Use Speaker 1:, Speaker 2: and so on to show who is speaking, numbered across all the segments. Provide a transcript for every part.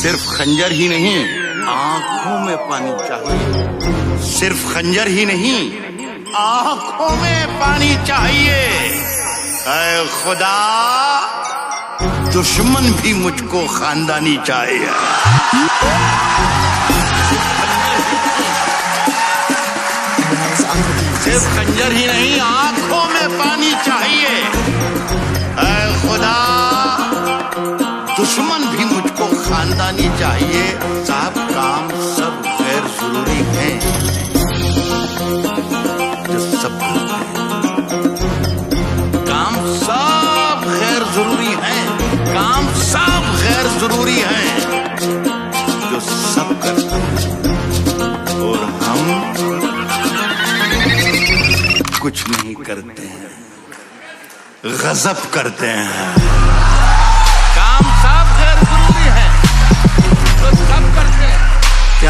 Speaker 1: सिर्फ़ खंजर ही नहीं, आँखों में पानी चाहिए। सिर्फ़ खंजर ही नहीं, आँखों में पानी चाहिए। ऐ खुदा, दुश्मन भी मुझको खानदानी चाहिए। सिर्फ़ खंजर ही नहीं, आँखों में पानी चाहिए। खानदानी चाहिए, साहब काम सब गैर ज़रूरी है। जो सब काम सब गैर ज़रूरी है, काम सब गैर ज़रूरी है, जो सब करते हैं और हम कुछ नहीं करते हैं, गजब करते हैं। काम सब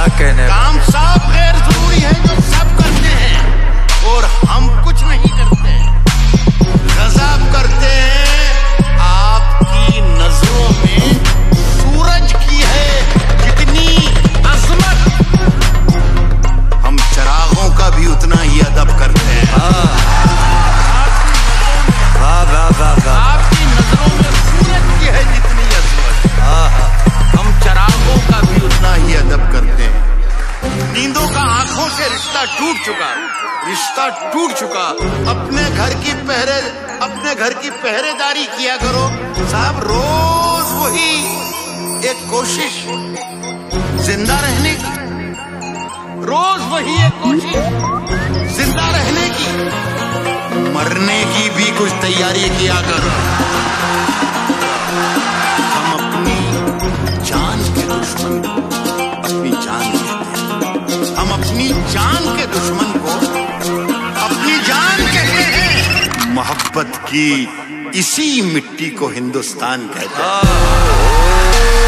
Speaker 2: क्या कहने
Speaker 1: काम सब गैर ज़रूरी है जो सब करते हैं। और रिश्ता टूट चुका। रिश्ता टूट चुका। अपने घर की पहरे, अपने घर की पहरेदारी किया करो। साहब, रोज वही एक कोशिश। ज़िंदा रहने की। रोज वही एक कोशिश। ज़िंदा रहने की। मरने की भी कुछ तैयारी किया करो। मोहब्बत की इसी मिट्टी को हिंदुस्तान कहते हैं।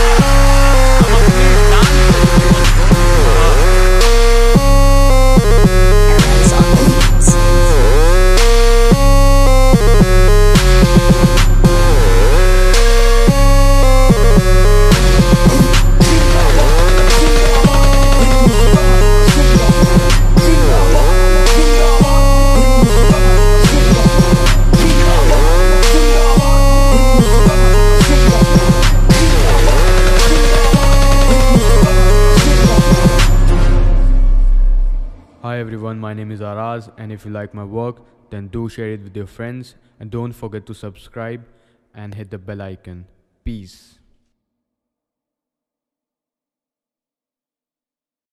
Speaker 3: Everyone, my name is Araz, and if you like my work, then do share it with your friends and don't forget to subscribe and hit the bell icon. Peace.